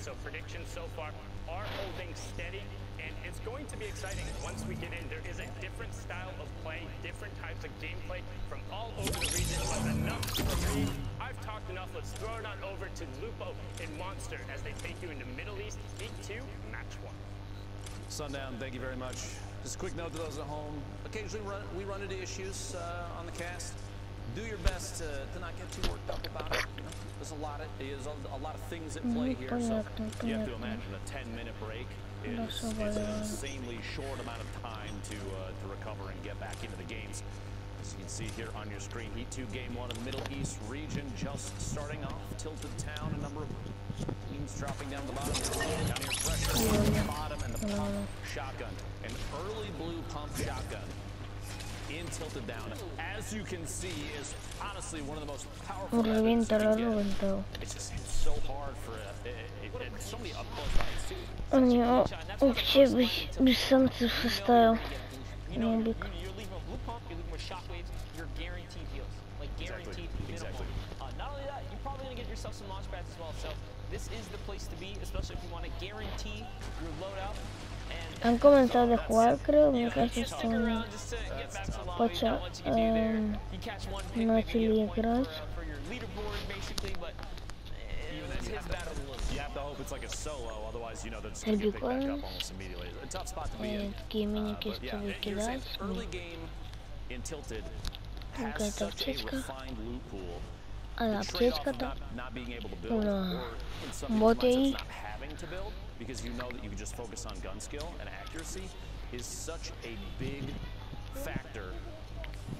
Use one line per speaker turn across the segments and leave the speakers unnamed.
So predictions so far are holding steady, and it's going to be exciting once we get in. There is a different style of play, different types of gameplay from all over the region. But enough for me. I've talked enough. Let's throw it on over to Lupo and Monster as they take you into Middle East Week 2, Match 1.
Sundown, thank you very much. Just a quick note to those at home. Occasionally run, we run into issues uh, on the cast do your best to, to not get too worked up about it. You know, there's a lot of there's a, a lot of things at play here, so you have to imagine a 10-minute break is, is an insanely short amount of time to uh, to recover and get back into the games. As you can see here on your screen, Heat 2 Game 1 of the Middle East region just starting off. Tilted Town, a number of teams dropping down the bottom. Down here, pressure the bottom and the pump shotgun. An early blue pump shotgun in Tilted Town. As you can see, is honestly one of the most powerful. It's just it's so hard for so many up close fights too.
Вообще без, санкций составил.
Нобик. Not only that, you're probably gonna get yourself some launch pads as well. So this is the place to be, especially if you want to guarantee your loadout And
Han comenzado a jugar, creo, me parece que
stick
están
around just to get back to lobby.
What's
Not
up?
much you can do there.
Um,
You catch one pick, maybe
начали
get a point for,
играть.
uh, for your leaderboard, basically, but uh, it's his battle to lose.
You have to hope it's like a solo, otherwise you know they're just
El
gonna get picked back
Bitcoin.
up almost immediately. A tough spot to be
Eh,
in.
que mini que
Uh, but
esto
yeah,
de
you're saying
quedar.
early game in Tilted
Nunca
has
está
such a
fresca.
refined loot pool.
A la
The trade-off
pesca
of
está.
not, not being able to build,
Una-
or in some
un
people's
bote
mindsets,
ahí.
not having to build, because you know that you can just focus on gun skill and accuracy, is such a big factor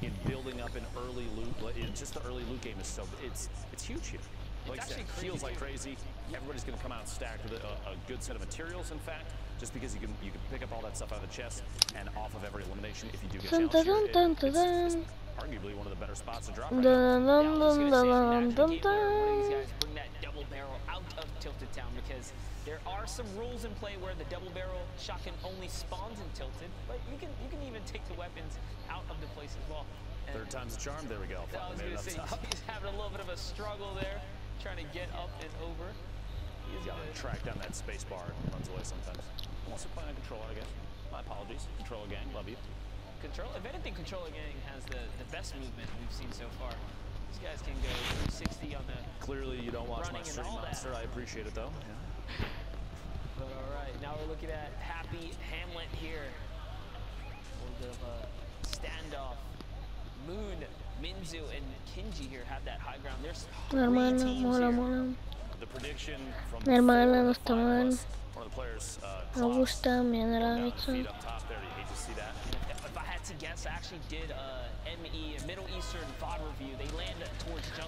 in building up an early loot. just the early loot game is so it's it's huge here. Like I said,
actually
it feels like crazy. Everybody's going to come out stacked with a, a good set of materials. In fact, just because you can you can pick up all that stuff out of the chest and off of every elimination if you do get
Dun,
challenged.
dun,
here,
dun,
it- it's-
dun,
it's arguably one of the better spots to drop. Right now.
dun,
Yeah, I was
dun, dun, dun, dun,
a game where one of these guys bring that double barrel out of Tilted Town because there are some rules in play where the double barrel shotgun only spawns in Tilted, but you can you can even take the weapons out of the place as well. And
Third time's a charm. There we go.
I was
made
gonna say
top.
he's having a little bit of a struggle there, trying to get up and over. He's
Got
gonna
track down that space bar and runs away sometimes. I'm also playing a controller, I guess. My apologies. Controller gang, love you.
Control. If anything, Controller Gang has the the best movement we've seen so far. These guys can go 360 on the.
Clearly, you don't watch my stream,
all
monster. I appreciate it though. Yeah.
But all right, now we're looking at Happy Hamlet here. A little bit of a standoff. Moon, Minzu, and Kinji here have that high ground. There's three teams here.
The prediction from
Mi hermana
before
no
the
está mal.
One of the players, uh,
Me
Klaus,
gusta, me
down on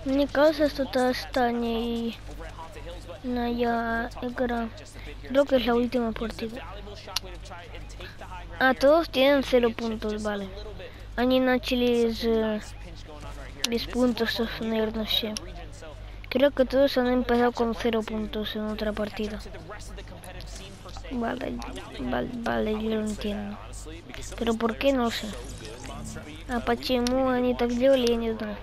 Мне кажется, что
Must
это
have had some
останет
over at Haunted Hills, but
моя
we'll talk about
игра.
that just a bit here.
Creo que es la
Kinji
última
uses a
partida.
valuable shockwave to try and take the high ground
А
here.
todos tienen cero
Just-
puntos,
just a
vale.
little bit
Они начали с э,
nice pinch going on right here.
без
This is
puntos,
one of our
наверное, все.
region, so
Creo que todos han empezado con cero puntos en otra partida.
to the rest of the competitive scene per se.
Vale, vale, vale, yo lo entiendo.
Honestly, because some
Pero
of these
¿por qué
players
no
are
sé?
so good, Monster. I mean,
А
uh, we-
почему они так делали, я не знаю.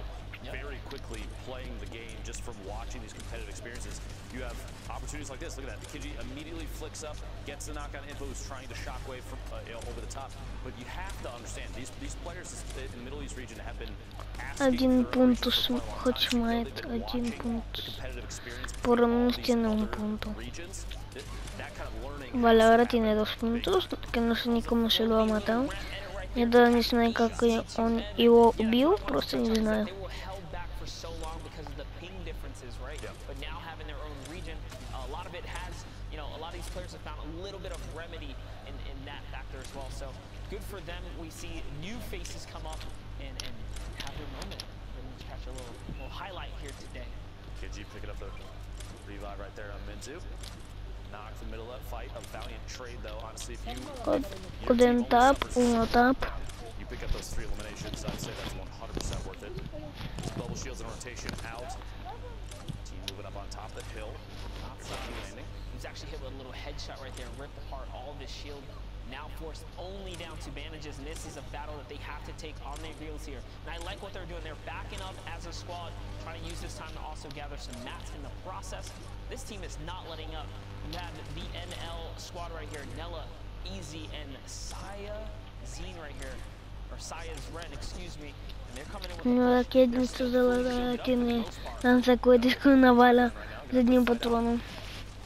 very quickly playing the game just from watching these competitive experiences. You have opportunities like this. Look at that. Kiji immediately flicks up, gets the knock on info, who's trying to shockwave from uh, you know, over the top. But you have to understand these these players in the Middle East region have been asking
Один
for
пункт
for quite a long time.
хоть
You know,
мает,
they've been
один
watching
пункт.
the competitive experience
Por lo
in all
menos
these
tiene un
other
punto.
regions. That- that kind of learning
Vale,
has
ahora
to
tiene
happen.
dos puntos, que no sé ni cómo se lo ha matado. Я даже не знаю, как он его убил, просто не знаю.
faces come up and, and have their moment. And let's catch a little, little highlight here today.
KG picking up the revive right there on Minzu. Knock the middle up fight. A valiant trade though, honestly. If you,
Couldn't top, one top.
You pick up those three eliminations, I'd say that's 100% worth it. Bubble shields and rotation out. Team moving up on top of the hill. Not landing.
He's actually hit with a little headshot right there, ripped apart all of his shield now forced only down to bandages, and this is a battle that they have to take on their heels here. And I like what they're doing. They're backing up as a squad, trying to use this time to also gather some mats in the process. This team is not letting up. You have the NL squad right here, Nella, Easy, and Saya Zine right here. Or Saya's Ren, excuse me. And they're coming in with
Ну,
the
ракетница золотая тюрьма. Нам закодишку навала за одним патроном.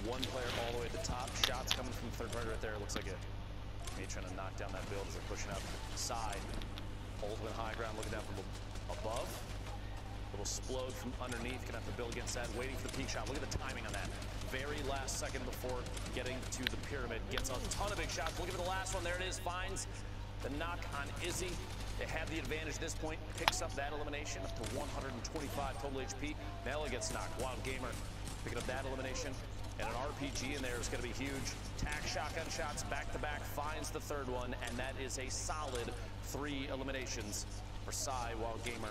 One player all the way at the top. Shots coming from third party right there. Looks like it. Trying to knock down that build as they're pushing up. Side. Ultimate high ground looking down from ab- above. Little explode from underneath. Gonna have to build against that. Waiting for the peek shot. Look at the timing on that. Very last second before getting to the pyramid. Gets a ton of big shots. Look at the last one. There it is. Finds the knock on Izzy. They have the advantage at this point. Picks up that elimination up to 125 total HP. Nella gets knocked. Wild Gamer picking up that elimination and an RPG in there is going to be huge. Tac shotgun shots back to back finds the third one, and that is a solid three eliminations for Psy Wild Gamer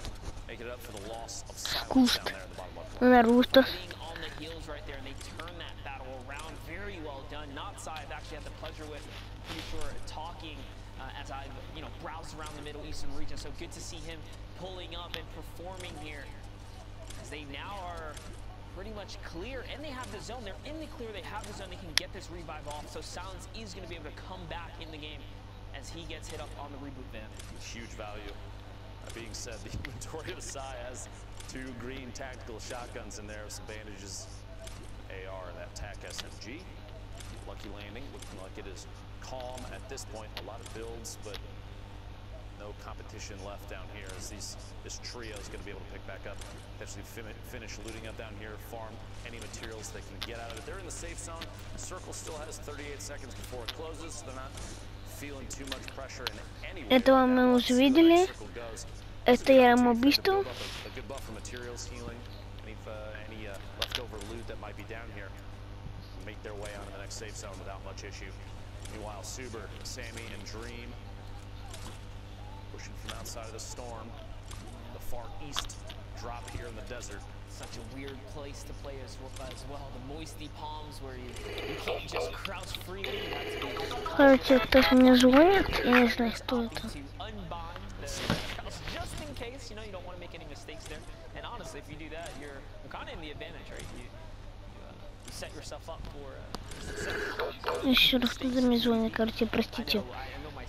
making it up for the loss of silence down there in the bottom left.
Me
gusta. On the heels right there, and they turn that battle around very well done. Not Psy, I've actually had the pleasure with Future talking uh, as I've you know browsed around the Middle Eastern region. So good to see him pulling up and performing here. As they now are pretty much clear, and they have the zone. They're in the clear. They have the zone. They can get this revive off. So Silence is going to be able to come back in the game as he gets hit up on the reboot van.
Huge value. That being said, the inventory of Psy has two green tactical shotguns in there some bandages, AR, that TAC SMG. Lucky landing, looking like it is calm at this point. A lot of builds, but no competition left down here as these this trio is going to be able to pick back up, potentially fin- finish looting up down here, farm any materials they can get out of it. They're in the safe zone. Circle still has 38 seconds before it closes, so they're not feeling too much pressure in any way.
Этого мы уже видели.
Circle goes.
Это я ему visto.
Build up a, a good buff for materials, healing, any, uh, any uh, leftover loot that might be down here. Make their way onto the next safe zone without much issue. Meanwhile, Suber, Sammy, and Dream pushing from outside of the storm. The far east drop here in the desert.
Such a weird place to play as, as well. The moisty palms where you, you can't just crouch freely.
Короче, кто-то мне звонит. Я не знаю, кто это.
You know, you don't want to make any mistakes there. And honestly, if you do that, you're, kind of in the advantage, right? You, you, uh, set yourself up for uh.
Еще раз кто-то мне звонит. Короче, простите.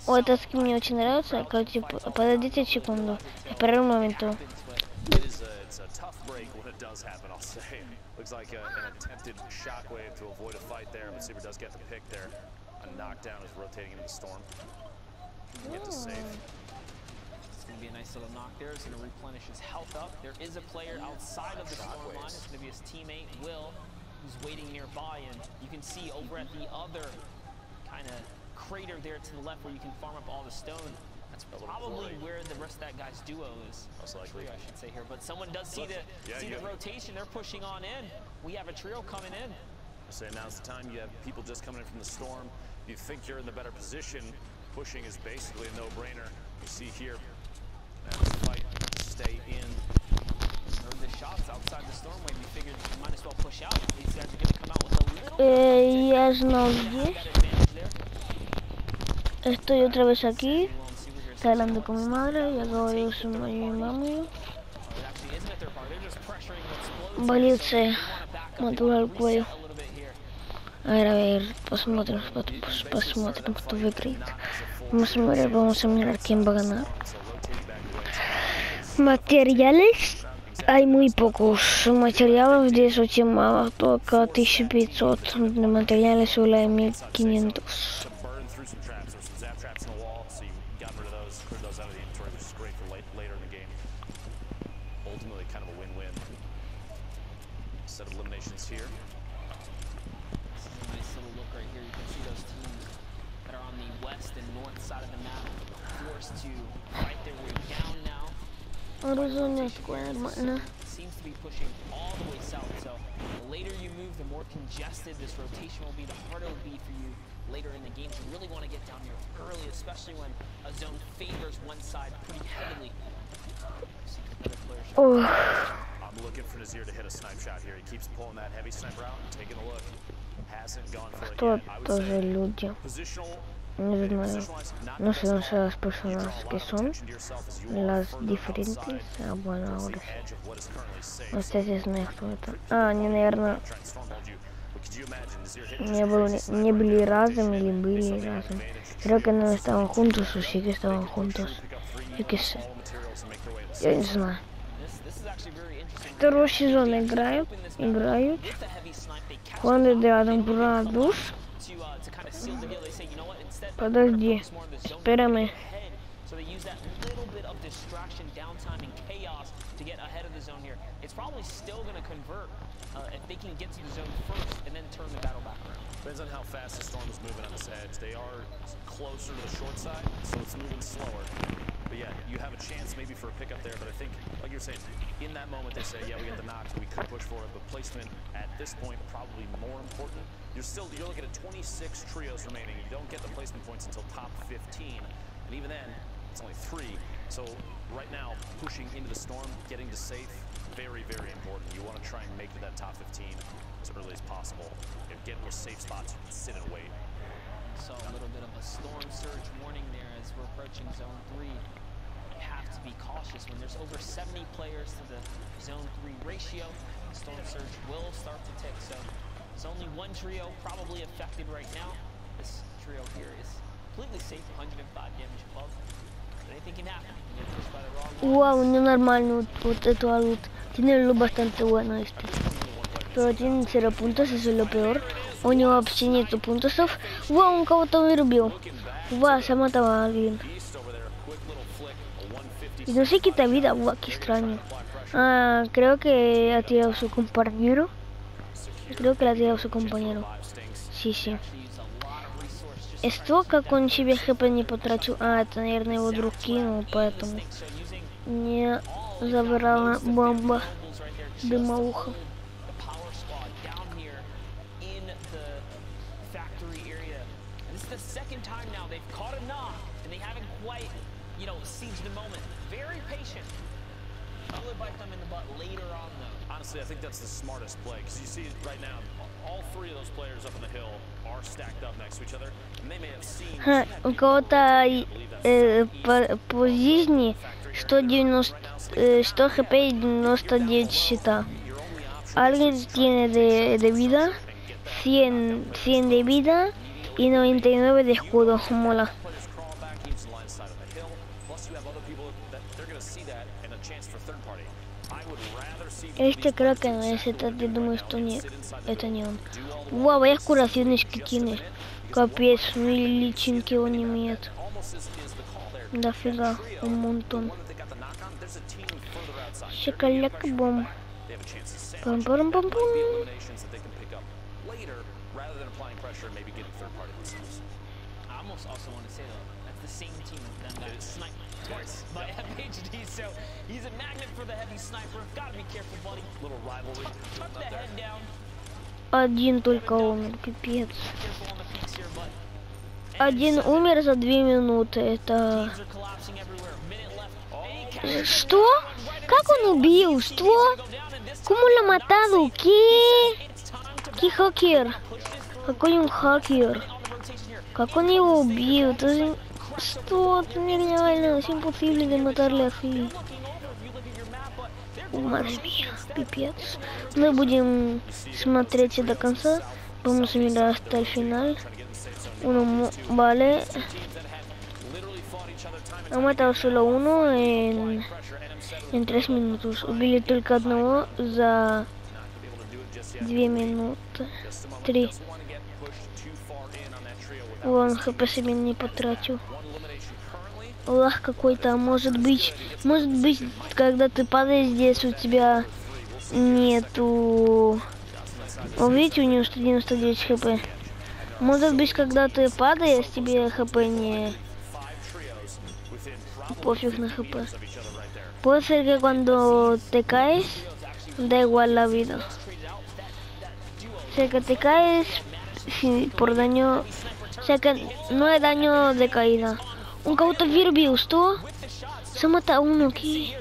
О, этот скин мне очень нравится. Короче, подождите секунду. Моменту.
happen, I'll say. Looks like a, an attempted shockwave to avoid a fight there, but Super does get the pick there. A knockdown is rotating into the storm. Get the save.
It's going to be a nice little knock there. It's going to replenish his health up. There is a player outside of the storm line. It's going to be his teammate, Will, who's waiting nearby. And you can see over at the other kind of crater there to the left where you can farm up all the stone. That's probably where the rest of that guy's duo is.
Most likely.
Trio, I should say here. But someone does see the
yeah,
see the rotation. They're pushing on in. We have a trio coming in.
So now's the time. You have people just coming in from the storm. You think you're in the better position. Pushing is basically a no-brainer. You see here, that's fight, stay in.
Heard the shots outside the storm wave. You figured you might as well push out. These guys are going to come out with a little...
Uh,
yes, no, yes.
Estoy otra vez aquí.
Well, and see what you're
Está hablando con mi madre. Я говорю с моей мамой.
It actually isn't at their part. They're just pressuring what explodes.
Болится.
They wanna back up.
Me
They
duele el
wanna
cuello.
reset a little bit here.
A ver, a ver. Посмотрим, пос- пос- посмотрим, кто выиграет. Vamos a mirar, vamos a mirar quién va a ganar.
So rotating back away.
Материales hay muy pocos. Материалов здесь очень мало, только 1500. Для материалов сюда 1500.
What on the
square, Martina?
Seems to be pushing all the way south, so the later you move, the more congested this rotation will be, the harder it will be for you later in the game. You really want to get down here early, especially when a zone favors one side pretty heavily.
Oh.
I'm looking for Nazir to hit a snipe shot here. He keeps pulling that heavy sniper out and taking a look. Hasn't gone for it yet. I would say positional
No sé, no sé las personas que son, las diferentes. Ah, bueno, ahora sí. Вот здесь знаю, кто это. А, они, наверное, не, были, не были разом или были разом. Creo que no estaban juntos o sí que estaban juntos. Yo qué sé. Я не знаю. Второй сезон играют, играют. Фонды для Дамбурадус. Подожди, espérame.
So they use that little bit of distraction, downtime, and chaos to get ahead of the zone here. It's probably still going to convert uh, if they can get to the zone first and then turn the battle back around.
Depends on how fast the storm is moving on this edge. They are closer to the short side, so it's moving slower. But yeah, you have a chance maybe for a pickup there, but I think, like you're saying, in that moment they say, yeah, we get the knock, we could push for it, but placement at this point probably more important. You're still, you're looking at 26 trios remaining. You don't get the placement points until top 15, and even then, it's only three. So right now, pushing into the storm, getting to safe, very, very important. You want to try and make that top 15 as early as possible. You know, get into safe spots, you can sit and wait.
So a little bit of a storm surge warning there as we're approaching zone three. You have to be cautious when there's over 70 players to the zone three ratio. Storm surge will start to tick. So it's only one trio probably affected right now. This trio here is completely safe, 105 damage above. But anything can happen. You get pushed by the wrong one.
Wow, ненормально вот, вот эту алут. Tiene lo bastante bueno este. Pero tiene 0 puntos, eso es lo peor. У него вообще нету пунктов. Wow, он кого-то вырубил. Wow, se ha matado a alguien. Y no se quita vida, wow, qué extraño. Ah, creo que ha tirado su compañero. Creo que la ha tirado su compañero.
five stinks.
Sí, sí.
Use a lot of resources just
Esto, как он себе хп не потрачу. А, это, наверное, его друг кинул, поэтому
so using
не забрала бомба
mobiles right there just
дымоуха.
the power squad down here in the factory area. And this is the second time now they've caught a knock and they haven't quite, you know, seized the moment. Very patient. Will bite them in the butt later on though.
Honestly, I think that's the smartest play because you see right now, all three of those players up on the hill are stacked up next to each other, and they may have seen.
Ха, у кого-то э, по, по жизни 190, э, 100 хп и 99 щита. Alguien tiene de, de vida, 100, 100 de vida y 99 de escudo. Mola. Я еще Кракен, но если это, ты думаешь, что не, это не он. Вау, а я кура свиночки кинешь. Капец, ну и личинки он имеет. Дофига, умунтун.
Шоколяка бомб. Бам бам бам бам. Later, rather than applying pressure maybe getting third party listeners.
I almost also want to say though the same team have done that sniper twice by FHD, so he's a magnet for the heavy sniper. Gotta be careful, buddy.
Little rivalry.
Tuck the head down.
Один только умер, пипец. Один умер за две минуты, это... Что? Как он убил? Что?
Кумуля мотал ки...
Ки хакер. Какой он хакер? Как он его убил? Это же... Что?
Ты мне реально 7 подсилили моторлях
и... Умарми, пипец. Мы будем смотреть до конца. Vamos a mirar hasta el final. Uno, vale. Ha matado solo uno en, en tres minutos. Убили только одного за две минуты. Три. Вон, хп себе не потратил. Лах какой-то, а может быть, может быть, когда ты падаешь здесь, у тебя нету... О, видите, у него 199 хп. Может быть, когда ты падаешь, тебе хп не... Пофиг на хп. Puede ser que cuando te caes, da igual la vida. O sea, que te caes si- por daño... O sea, que no hay dañо de caída. Он кого-то вырубил что? Самота унуки.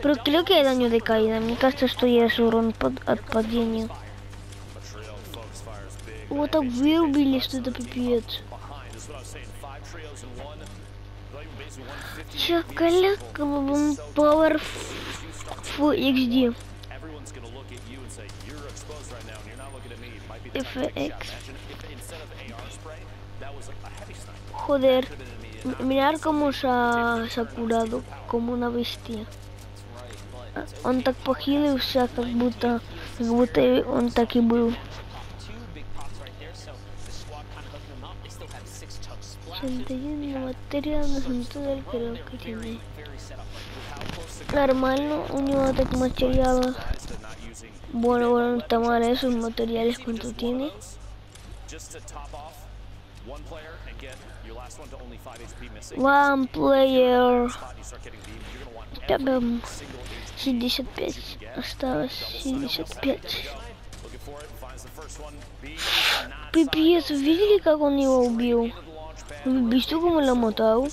Проклюки это не декайна. Мне кажется, что я же урон под, от падения. Вот так вырубили, что это пипец. Чоколадка, Power XD. FX. Joder,
Could have been an immediate
m- mirar cómo se ha, se ha curado, como una bestia.
Right, but
Он так похилився, как будто, как будто он так и был.
two big pops right there, so the squad kind of hooking them up. They still have six chucks splashes.
81 материалов, ну туда creo que tiene.
Very set up right
Нормально, у него так материалы.
guys to not using
Bueno, bueno, tomar esos materiales cuánto tiene.
One player. Хотя бы
75 осталось. 75. Пипец, видели, как он его убил?
Убийцу
кому намотал.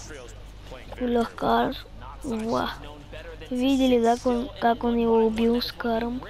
Легкар. Ва. Видели, как он, как он его убил с каром.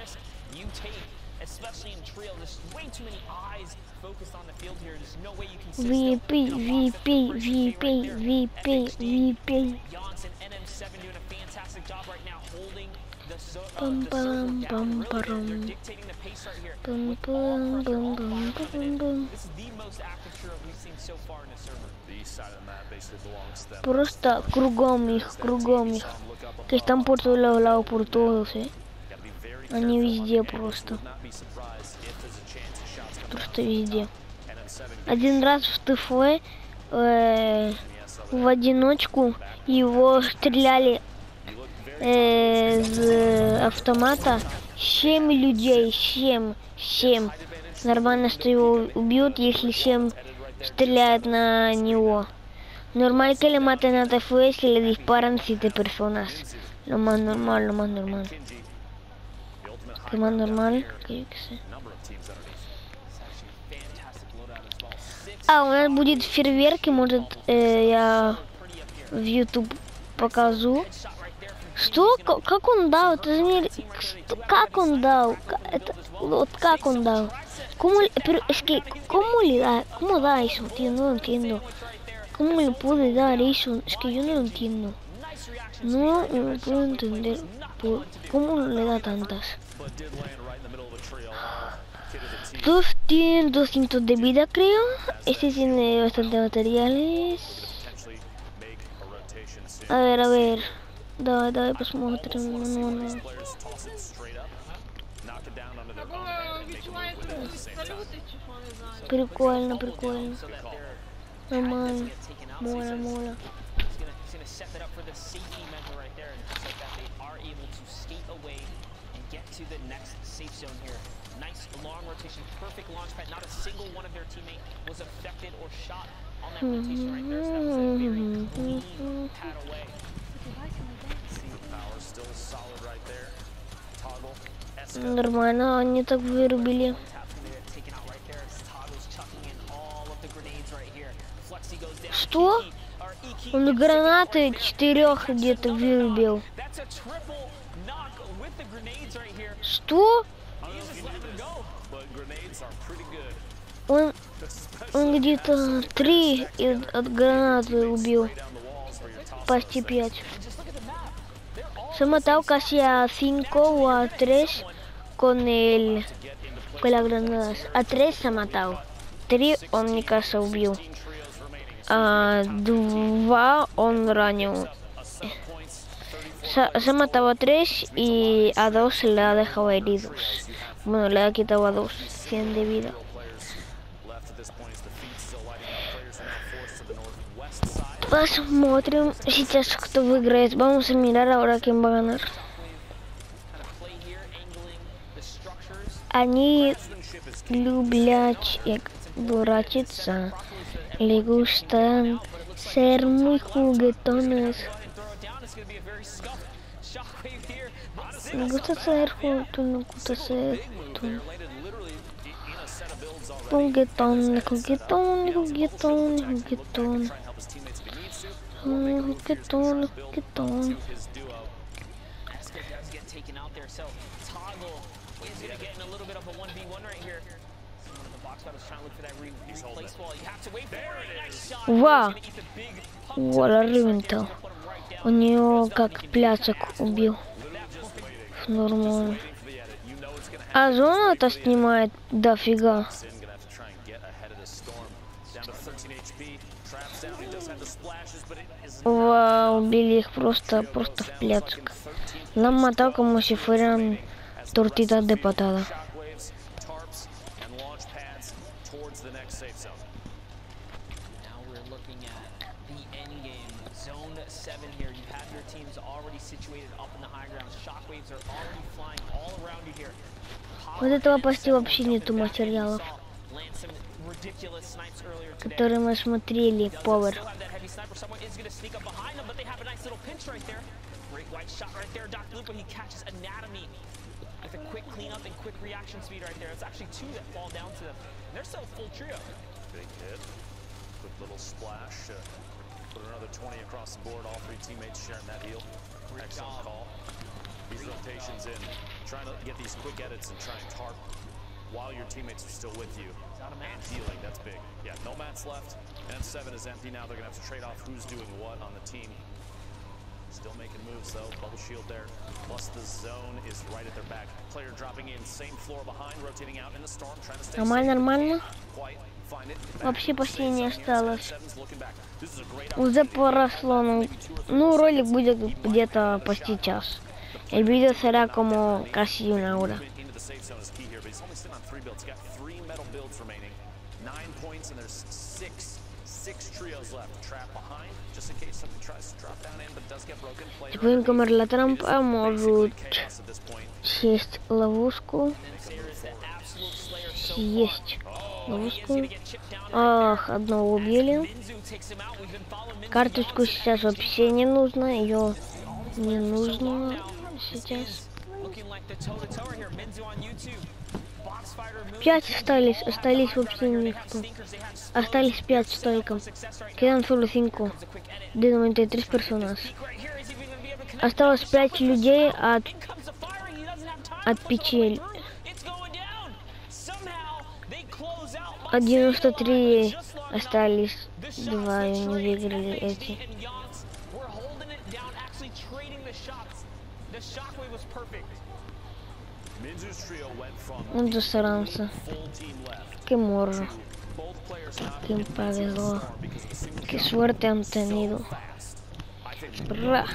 VP, VP, VP, VP, VP.
Janssen, NM7 doing a fantastic job right now holding the, so, uh,
Bum,
the server
bum,
down.
bum,
Really, they're, they're
bum.
dictating the pace right here.
Bum,
With all
bum,
pressure,
bum,
all
bum,
fire coming in.
bum, bum.
This is the most active trio we've seen so far in the server.
The east side of the map basically belongs to them.
Просто кругом их, кругом их.
Look up
Que están por todos lados, por todos, eh.
Gotta be very
Они
careful.
везде просто.
Would not be surprised if there's a chance of shots coming
Просто везде.
NM7
Один раз в ТФ э, в одиночку его стреляли э, с автомата. Семь людей, семь, семь. Нормально, что его убьют, если семь стреляют на него. Normal que le maten a TF si le disparan siete personas. Lo más normal, lo más normal. Lo más normal.
number of teams underneath.
It's actually a fantastic loadout as well. Six
А, у нас будет фейерверк, и может э, я в YouTube покажу. Что? К- Как он дал? Это же не... Как он дал? Это... Вот как он дал? ¿Cómo, le- pero es que, ¿cómo le da? ¿Cómo da eso, tío? No lo entiendo. ¿Cómo le puede dar eso? Es que yo no lo entiendo.
nice reaction.
No lo puedo entender. por- ¿Cómo le da tantas? Dos tienen 200 de vida, creo. Este tiene bastante materiales.
Potentially make a rotation soon.
A ver, a ver. Давай, давай посмотрим. Ну, ну.
Players toss it straight up. Knock it down
To the next safe zone here. Nice long rotation, perfect launch pad. Not a single one of their teammate was affected or shot on that rotation right there. So that was a very clean pad away.
Power still solid right there. Toggle.
Нормально, они так вырубили. Что? Он гранаты четырех где-то вырубил.
Good.
Он, он где-то три от гранаты убил. Почти пять. Se ha matado casi a 5 o a 3 con el con las granadas. A 3 se ha matado. 3 он, мне кажется, убил. А 2 он ранил. Se, se ha matado a 3 y a 2 le ha dejado heridos. Bueno, le ha quitado a 2 100 de vida.
Left at this point is the feed still lighting up. Players are now forced to the northwest side.
Посмотрим сейчас, кто выиграет. Vamos a mirar ahora quién va a ganar.
kind of play here, angling the structures.
Они любят як дурачиться. Le gustan ser muy juguetones.
It's going to a
in a.
Mm, Juguetón, juguetón.
His duo.
Eska does get out there. So Toggle is going to get in a little bit of a 1v1 right here. One of the box fighters trying to look for that re- have to wait for.
Wow.
He's gonna eat
У
его
как плясок убил. Нормально. А зона это снимает дофига. Вау, убили их просто, просто в пляцок.
Нам атака мусиферян тортита депутата.
Вот этого почти вообще нету материалов, которые мы смотрели, Power.
Great white shot right there. Doc Lupa, he catches Anatomy with a quick cleanup and quick reaction speed right there. It's actually two that fall down to them. And they're still full trio.
Big hit. Quick little splash. Uh, put another 20 across the board. All three teammates sharing that heal. Excellent call. These rotations in. Trying to get these quick edits and try and tarp while your teammates are still with you. And healing. That's big. Yeah, no mats left. And seven is empty now. They're going to have to trade off who's doing what on the team. Still making moves though. Bubble shield there. Plus the zone is right at their back. Player dropping in. Same floor behind. Rotating out in the storm. Trying to stay.
Нормально, нормально. Вообще почти не осталось. Уже поросло, ну, ну ролик будет где-то почти час. El vídeo será como casi una hora. Будем comer la trampa,
может
съесть ловушку. Съесть ловушку. Ах, одного убили. Карточку сейчас вообще не нужно, ее не нужно сейчас. Пять остались, остались вообще никто. Остались пять
стойком.
Quedan solo cinco. De 93 personas. Осталось пять людей от... От
печель.
От 93 остались. Два не выиграли эти.
Ну, досранця.
Ким
можу. Ким
повезло.
Ки
suerte han tenido.
Бра.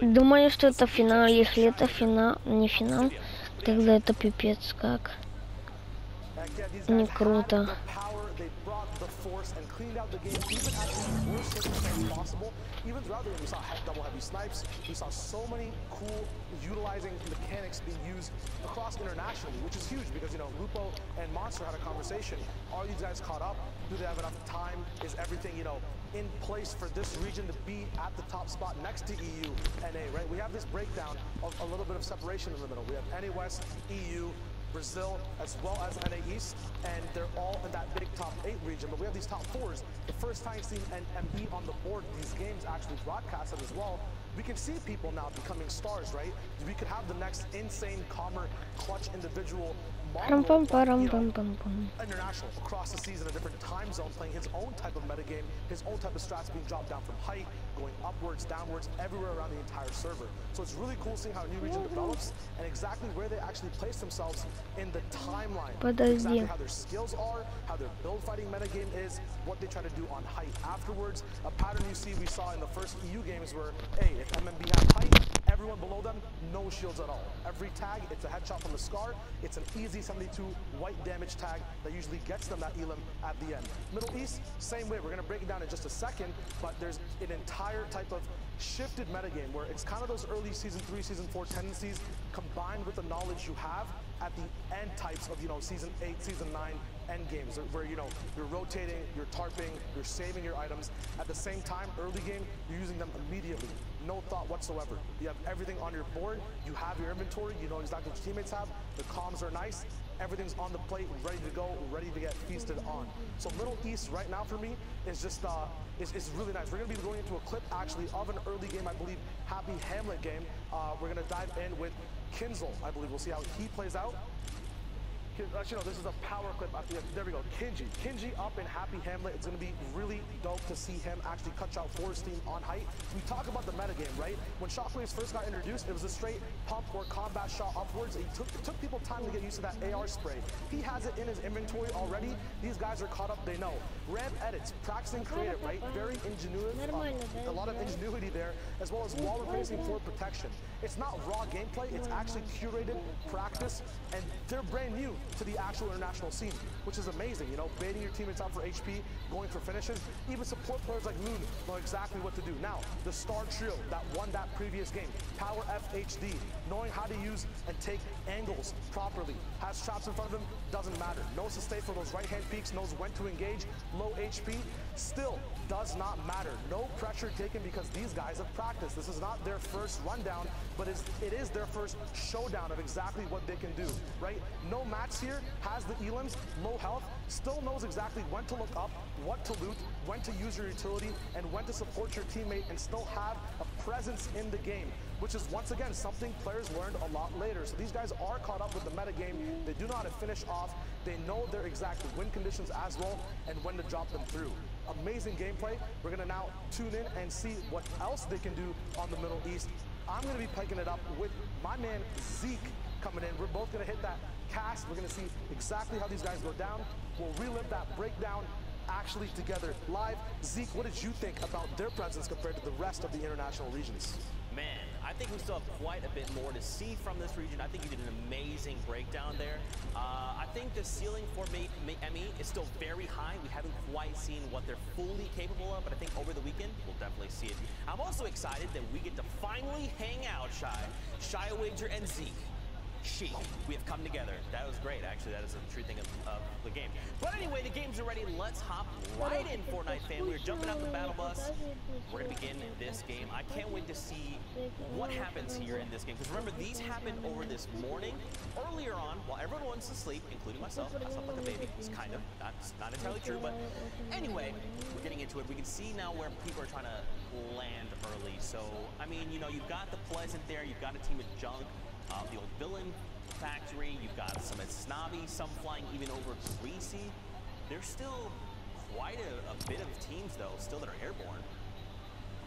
Думаю, что это финал. Если это финал, не финал, тогда это пипец как. Не круто.
The force and cleaned out the game, even at the worst circumstance possible. Even throughout the game, we saw double heavy snipes. We saw so many cool utilizing mechanics being used across internationally, which is huge because, you know, Lupo and Monster had a conversation. Are these guys caught up? Do they have enough time? Is everything, you know, in place for this region to be at the top spot next to EU, NA, right? We have this breakdown of a little bit of separation in the middle. We have NA West, EU, Brazil, as well as NA East, and they're all in that big top eight region. But we have these top fours. The first time seeing mb on the board, these games actually broadcasted as well. We can see people now becoming stars, right? We could have the next insane, calmer, clutch individual
Bum, bum, bum, bum, bum, bum.
International across the season, a different time zone, playing his own type of metagame, his own type of strats being dropped down from height, going upwards, downwards, everywhere around the entire server. So it's really cool seeing how a new region develops and exactly where they actually place themselves in the timeline. Exactly how their skills are, how their build fighting metagame is, what they try to do on height afterwards. A pattern you see we saw in the first EU games where, hey, if MMB have height, everyone below them, no shields at all. Every tag, it's a headshot from the Scar. It's an easy 72 white damage tag that usually gets them that Elim at the end. Middle East, same way. We're going to break it down in just a second, but there's an entire type of shifted metagame where it's kind of those early season three, season four tendencies combined with the knowledge you have at the end types of you know season eight, season nine end games where you know you're rotating, you're tarping, you're saving your items. At the same time, early game, you're using them immediately. No thought whatsoever. You have everything on your board, you have your inventory, you know exactly what your teammates have, the comms are nice, everything's on the plate, ready to go, ready to get feasted on. So Middle East right now for me is just uh, is, is really nice. We're going to be going into a clip actually of an early game, I believe, Happy Hamlet game. Uh, we're going to dive in with Kinzel, I believe. We'll see how he plays out. Actually, no, this is a power clip. There we go. Kinji. Kinji up in Happy Hamlet. It's going to be really dope to see him actually cut out Forest team on height. We talk about the metagame, right? When Shockwaves first got introduced, it was a straight pump or combat shot upwards. It took, it took people time to get used to that AR spray. He has it in his inventory already. These guys are caught up, they know. Ramp edits, practicing creative, right? Very ingenuity, uh, a lot of ingenuity there, as well as wall replacing for protection. It's not raw gameplay, it's actually curated practice, and they're brand new to the actual international scene, which is amazing. You know, baiting your teammates out for HP, going for finishes. Even support players like Loon know exactly what to do. Now, the star trio that won that previous game, Power FHD, knowing how to use and take angles properly, has traps in front of him, doesn't matter. Knows to stay for those right-hand peeks, knows when to engage, low HP, still does not matter. No pressure taken because these guys have practiced. This is not their first rundown, but it is their first showdown of exactly what they can do, right? No Max here has the elims, low health, still knows exactly when to look up, what to loot, when to use your utility, and when to support your teammate and still have a presence in the game, which is once again something players learned a lot later. So these guys are caught up with the meta game. They do know how to finish off. They know their exact win conditions as well and when to drop them through. Amazing gameplay. We're gonna now tune in and see what else they can do on the Middle East. I'm gonna be picking it up with my man Zeke coming in. We're both gonna hit that cast. We're gonna see exactly how these guys go down. We'll relive that breakdown actually together live. Zeke, what did you think about their presence compared to the rest of the international regions?
Man, I think we still have quite a bit more to see from this region. I think you did an amazing breakdown there. Uh, I think the ceiling for me, is still very high. We haven't quite seen what they're fully capable of, but I think over the weekend, we'll definitely see it. I'm also excited that we get to finally hang out, Shy, Shy Wager and Zeke she. We have come together. That was great, actually. That is a true thing of, of the game. But anyway, the games already. Let's hop right in, Fortnite fam. We're jumping out the battle bus. We're going to begin this game. I can't wait to see what happens here in this game. Because remember, these happened over this morning. Earlier on, while everyone wants to sleep, including myself, I slept like a baby. It's kind of, not, not entirely true. But anyway, we're getting into it. We can see now where people are trying to land early. So, I mean, you know, you've got the Pleasant there. You've got a team of Junk uh, the old villain factory. You've got some at Snobby, some flying even over Greasy. There's still quite a, a bit of teams, though, still that are airborne.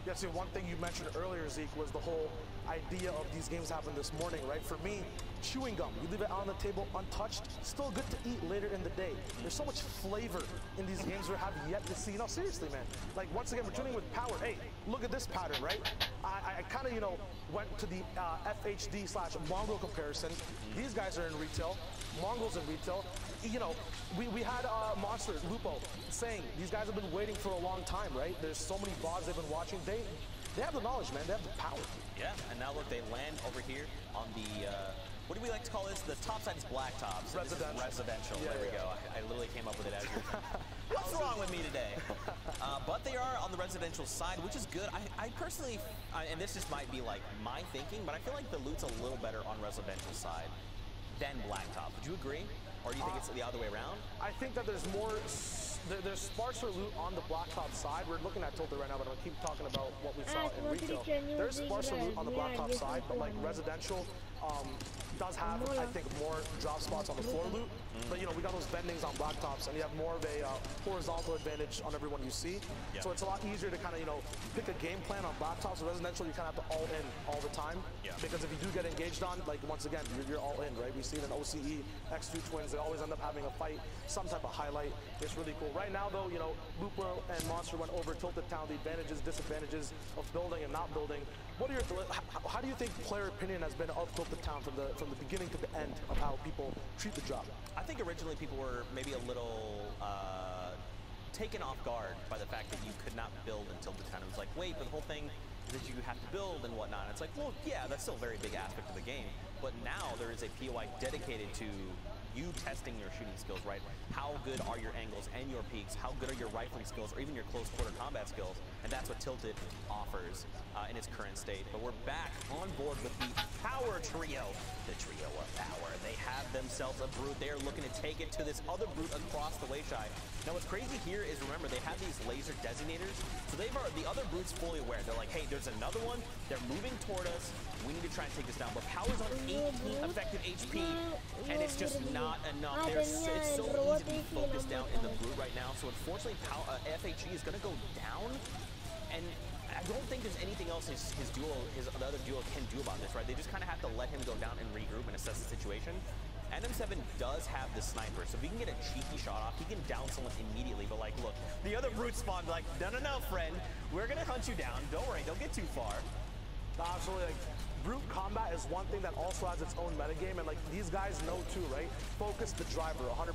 Yeah, see, one thing you mentioned earlier, Zeke, was the whole idea of these games happening this morning, right? For me, chewing gum, you leave it on the table untouched, still good to eat later in the day. There's so much flavor in these games we have yet to see. No, seriously, man. Like, once again, we're tuning with power. Hey, look at this pattern, right? I, I kind of, you know, went to the uh, FHD slash Mongo comparison. These guys are in retail, Mongols in retail you know, we, we had uh, Lupo, saying these guys have been waiting for a long time, right? There's so many VODs they've been watching. They they have the knowledge, man. They have the power.
Yeah, and now look, they land over here on the, uh, what do we like to call this? The top side is blacktop. So residential. residential. Yeah, there we go. I, I, literally came up with it as you What's wrong with me today? Uh, but they are on the residential side, which is good. I, I personally, I, and this just might be like my thinking, but I feel like the loot's a little better on residential side than blacktop. Would you agree? Or do you think uh, it's the other way around?
I think that there's more, there, there's sparser loot on the blacktop side. We're looking at Tilted right now, but I'm gonna keep talking about what we saw in retail. There's sparser loot on the blacktop side, but like residential, um, does have, I think, more drop spots on the floor loot. Mm. But, you know, we got those bendings on blacktops, and you have more of a uh, horizontal advantage on everyone you see. Yep. So it's a lot easier to kind of, you know, pick a game plan on blacktops. Residential, you kind of have to all in all the time. Yep. Because if you do get engaged on, like, once again, you're, you're all in, right? We see it in OCE, X2 Twins, they always end up having a fight, some type of highlight. It's really cool. Right now, though, you know, Lupo and Monster went over Tilted Town, the advantages, disadvantages of building and not building. What are your, how, how do you think player opinion has been of Tilted Town from the, from the beginning to the end of how people treat the job?
I think originally people were maybe a little uh, taken off guard by the fact that you could not build until the town. It was like, wait, but the whole thing is that you have to build and whatnot. And it's like, well, yeah, that's still a very big aspect of the game. But now there is a POI dedicated to you testing your shooting skills, right? How good are your angles and your peeks? How good are your rifling skills or even your close quarter combat skills? and that's what Tilted offers uh, in its current state. But we're back on board with the Power Trio, the Trio of Power. They have themselves a Brute. They are looking to take it to this other Brute across the Wayshy. Now, what's crazy here is, remember, they have these laser designators, so they've are, the other Brute's fully aware. They're like, hey, there's another one. They're moving toward us. We need to try and take this down. But Power's on 18 effective HP, and it's just not enough. There's, it's so easy to be focused down in the Brute right now. So unfortunately, Pow, uh, FHD is going to go down, and I don't think there's anything else his, his duo, his the other duo can do about this, right? They just kind of have to let him go down and regroup and assess the situation. NM7 does have the sniper, so if he can get a cheeky shot off, he can down someone immediately. But like, look, the other brute spawned like, no, no, no, friend, we're gonna hunt you down. Don't worry, don't get too far.
Absolutely. Like, brute combat is one thing that also has its own metagame, and like these guys know too, right? Focus the driver 100%.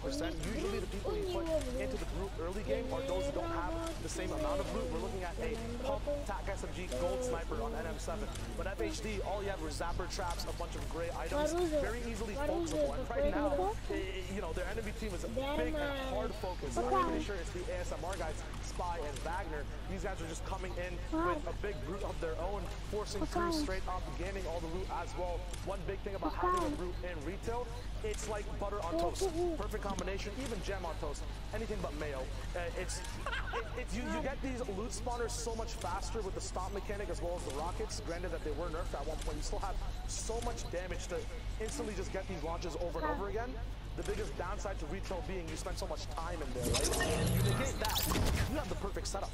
Usually the people you put into the brute early game are those who don't have the same amount of brute. We're looking at a pump TAC SMG gold sniper on NM7. But FHD, all you have were zapper traps, a bunch of gray items, very easily focusable. And right now, eh, you know, their enemy team is big and hard focused. So I'm pretty sure it's the ASMR guys, Spy and Wagner. These guys are just coming in with a big brute of their own, forcing through straight up, gaining all the loot as well. One big thing about having a brute in retail, it's like butter on toast. Perfect combination, even jam on toast. Anything but mayo. Uh, it's, it, it's you, you get these loot spawners so much faster with the stomp mechanic as well as the rockets. Granted that they were nerfed at one point, you still have so much damage to instantly just get these launches over and over again. The biggest downside to retail being you spend so much time in there, right? You negate that, you have the perfect setup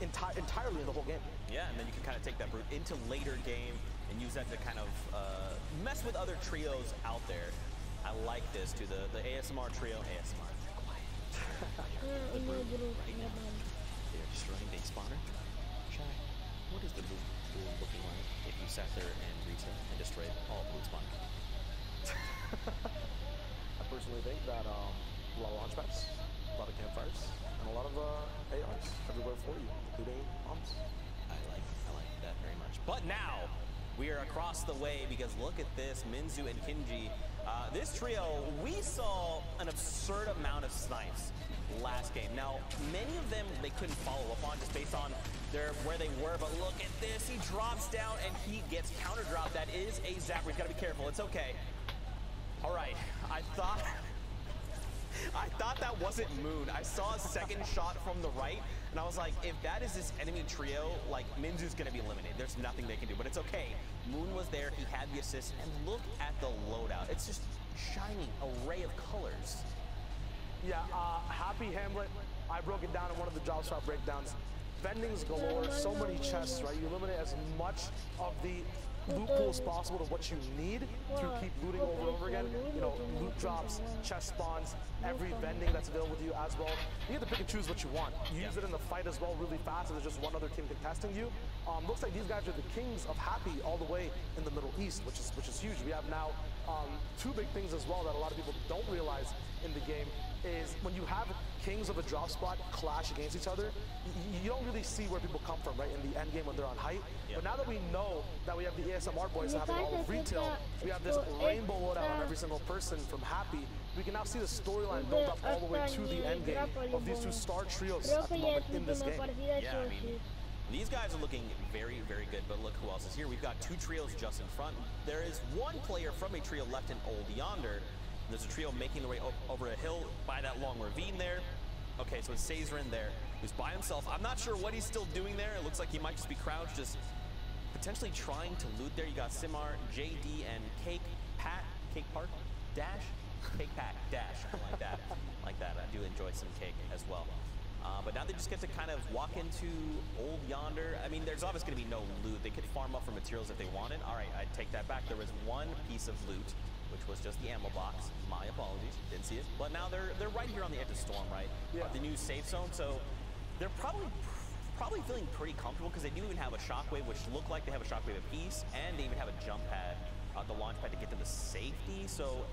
enti entirely in the whole game.
Yeah, and then you can kind of take that brute into later game and use that to kind of uh, mess with other trios out there. I like this too. The the ASMR trio, ASMR. Quiet. the brute right now. They're destroying base spawner. Shy. What is the pool looking like if you sat there and retail and destroyed all brute spawners?
Personally think that um, a lot of launch pads, a lot of campfires, and a lot of uh, ARs everywhere for you, including bombs.
I like I like that very much. But now we are across the way because look at this, Minzu and Kinji. Uh, this trio, we saw an absurd amount of snipes last game. Now, many of them they couldn't follow up on just based on their where they were, but look at this. He drops down and he gets counter drop. That is a zapper. He's got to be careful. It's okay. All right, I thought I thought that wasn't Moon. I saw a second shot from the right, and I was like, if that is this enemy trio, like, Minzu's gonna be eliminated. There's nothing they can do, but it's okay. Moon was there, he had the assist, and look at the loadout. It's just shining array of colors.
Yeah, uh, Happy Hamlet, I broke it down in one of the job shop breakdowns. Vendings galore, so many chests, right? You eliminate as much of the as possible to what you need to keep looting over and over again. You know, loot drops, chest spawns, every vending that's available to you as well. You get to pick and choose what you want. Use it in the fight as well really fast if there's just one other team contesting you. Um, looks like these guys are the kings of happy all the way in the Middle East, which is which is huge. We have now um, two big things as well that a lot of people don't realize in the game is when you have kings of a drop spot clash against each other, you, you don't really see where people come from, right, in the end game when they're on height. But now that we know that we have the ASMR boys having all of retail, we have this rainbow loadout on every single person from Happy, we can now see the storyline build up all the way to the end game of these two star trios at the moment in this game.
Yeah, I mean, these guys are looking very, very good, but look who else is here. We've got two trios just in front. There is one player from a trio left in Old Yonder. There's a trio making their way over a hill by that long ravine there. Okay, so it's Sazerin there, who's by himself. I'm not sure what he's still doing there. It looks like he might just be crouched, just potentially trying to loot there. You got Simar, JD, and Cake Pat, Cake Park, Dash, Cake Pat, Dash, like that, like that. I do enjoy some cake as well. Uh, but now they just get to kind of walk into Old Yonder. I mean, there's obviously going to be no loot. They could farm up for materials if they wanted. All right, I take that back. There was one piece of loot which was just the ammo box. My apologies, didn't see it. But now they're they're right here on the edge of Storm, right?
Yeah.
The new safe zone. So they're probably probably feeling pretty comfortable because they do even have a shockwave, which look like they have a shockwave apiece, and they even have a jump pad, uh, the launch pad to get them to safety. So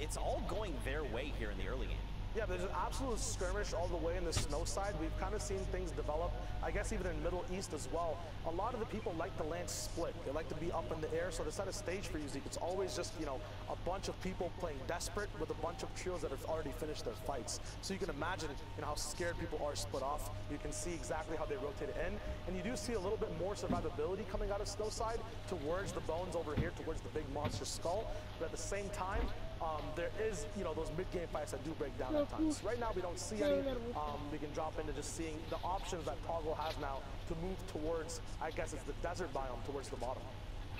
it's all going their way here in the early game.
Yeah, there's an absolute skirmish all the way in the snow side. We've kind of seen things develop, I guess even in Middle East as well. A lot of the people like to land split. They like to be up in the air. So to set a stage for you, Zeke, it's always just, you know, a bunch of people playing desperate with a bunch of trios that have already finished their fights. So you can imagine, you know, how scared people are split off. You can see exactly how they rotate in. And you do see a little bit more survivability coming out of Snowside towards the bones over here, towards the big monster skull. But at the same time, um, there is, you know, those mid-game fights that do break down at times. Right now, we don't see any. Um, we can drop into just seeing the options that Toggle has now to move towards, I guess it's the desert biome, towards the bottom.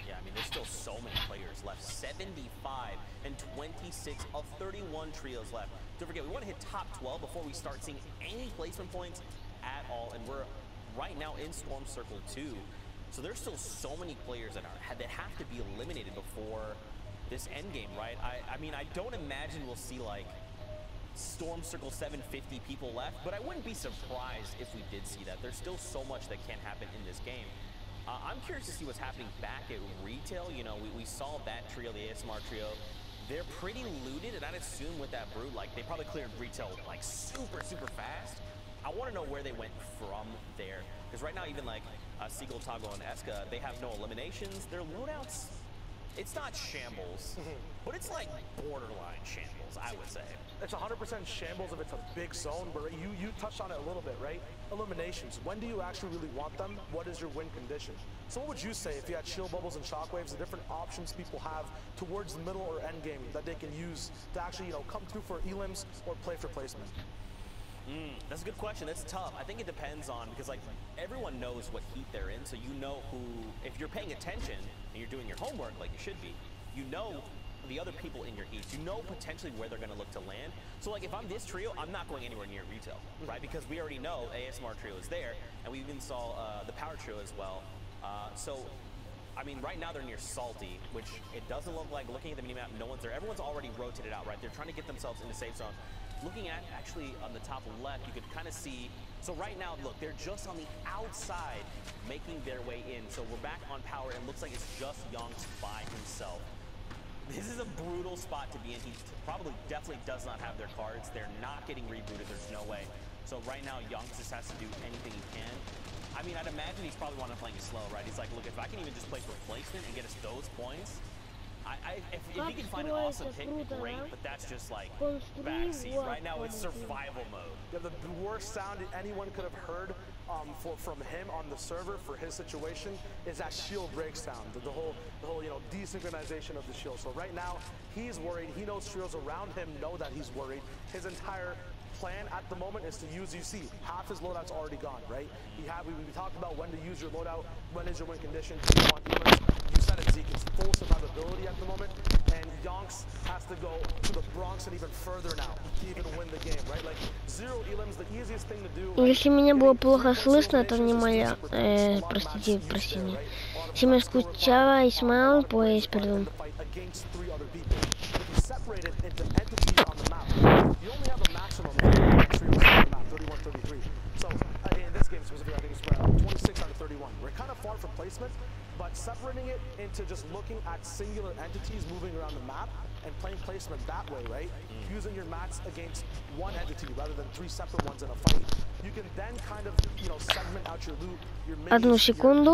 Yeah, I mean, there's still so many players left. 75 and 26 of 31 trios left. Don't forget, we want to hit top 12 before we start seeing any placement points at all. And we're right now in Storm Circle 2. So there's still so many players that are that have to be eliminated before this end game, right? I, I mean, I don't imagine we'll see like Storm Circle 750 people left, but I wouldn't be surprised if we did see that. There's still so much that can happen in this game. Uh, I'm curious to see what's happening back at retail. You know, we, we saw that trio, the ASMR trio. They're pretty looted, and I'd assume with that brute, like, they probably cleared retail, like, super, super fast. I want to know where they went from there. Because right now, even, like, uh, Seagull, Toggle, and Eska, they have no eliminations. Their loadouts, it's not shambles, but it's, like, borderline shambles, I would say.
It's 100% shambles if it's a big zone, but you, you touched on it a little bit, right? Eliminations. When do you actually really want them? What is your win condition? So what would you say if you had shield bubbles and shockwaves, the different options people have towards the middle or end game that they can use to actually, you know, come through for elims or play for placement?
Mm, that's a good question. That's tough. I think it depends on because like everyone knows what heat they're in, so you know who. If you're paying attention and you're doing your homework like you should be, you know the other people in your heat. You know potentially where they're going to look to land. So like if I'm this trio, I'm not going anywhere near retail, right? Because we already know ASMR trio is there, and we even saw uh, the power trio as well. Uh, so. I mean, right now they're near Salty, which it doesn't look like, looking at the minimap, no one's there. Everyone's already rotated out, right? They're trying to get themselves into safe zone. Looking at actually on the top left, you could kind of see. So right now, look, they're just on the outside making their way in. So we're back on power, and looks like it's just Youngs by himself. This is a brutal spot to be in. He probably definitely does not have their cards. They're not getting rebooted. There's no way. So right now, Youngs just has to do anything he can. I mean, I'd imagine he's probably wanting to play slow, right? He's like, look, if I can even just play replacement and get us those points, if, if he can find an awesome pick, great, but that's just like backseat. Right now, it's survival mode.
Yeah, the worst sound anyone could have heard um, for, from him on the server for his situation is that shield break sound, the, the, whole, the whole you know desynchronization of the shield. So right now he's worried. He knows trios around him know that he's worried. His entire plan at the moment is to use, you see, half his loadout's already gone, right? You have, we, we talked about when to use your loadout, when is your win condition, said it, Zeke, it's full survivability at the moment, and Yonks has to go to the Bronx and even further now to even win the game, right? Like, zero elims, the easiest thing to do...
Если меня было плохо слышно, это не моя, э, простите, прощения. Si me escuchaba Ismael, pues perdón.
against three other people. If you separate it into entities on the map, you only have a maximum of three on the map, 31, 33. So uh, in this game specifically, I think it's uh, 26 out of 31. We're kind of far from placement, but separating it into just looking at singular entities moving around the map and playing placement that way, right? Using your mats against one entity rather than three separate ones in a fight. You can then kind of, you know, segment out your loot, your minis,
Одну
your-
секунду.